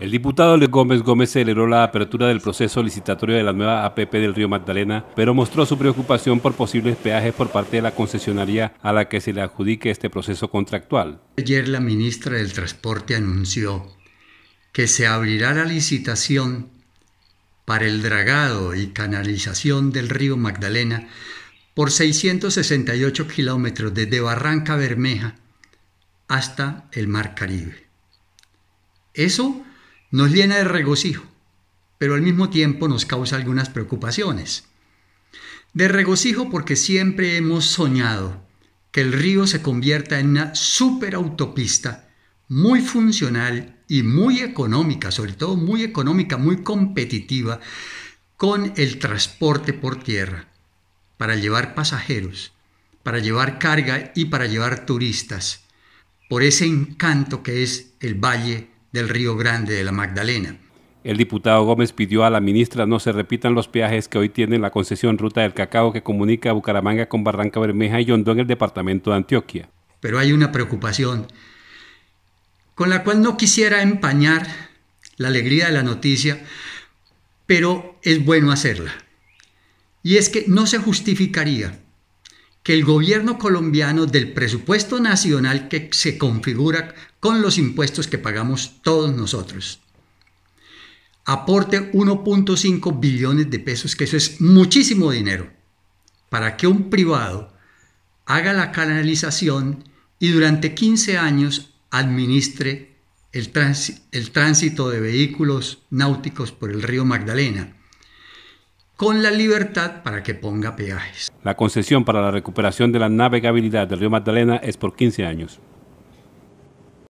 El diputado Luis Gómez Gómez celebró la apertura del proceso licitatorio de la nueva APP del río Magdalena, pero mostró su preocupación por posibles peajes por parte de la concesionaria a la que se le adjudique este proceso contractual. Ayer la ministra del Transporte anunció que se abrirá la licitación para el dragado y canalización del río Magdalena por 668 kilómetros desde Barranca Bermeja hasta el Mar Caribe. Eso nos llena de regocijo, pero al mismo tiempo nos causa algunas preocupaciones. De regocijo porque siempre hemos soñado que el río se convierta en una superautopista muy funcional y muy económica, sobre todo muy económica, muy competitiva con el transporte por tierra, para llevar pasajeros, para llevar carga y para llevar turistas, por ese encanto que es el valle del Río Grande de la Magdalena. El diputado Gómez pidió a la ministra no se repitan los peajes que hoy tienen la concesión Ruta del Cacao que comunica Bucaramanga con Barranca Bermeja y Yondó en el departamento de Antioquia. Pero hay una preocupación con la cual no quisiera empañar la alegría de la noticia, pero es bueno hacerla. Y es que no se justificaría que el gobierno colombiano del presupuesto nacional que se configura con los impuestos que pagamos todos nosotros aporte 1.5 billones de pesos, que eso es muchísimo dinero, para que un privado haga la canalización y durante 15 años administre el, el tránsito de vehículos náuticos por el río Magdalena con la libertad para que ponga peajes. La concesión para la recuperación de la navegabilidad del río Magdalena es por 15 años.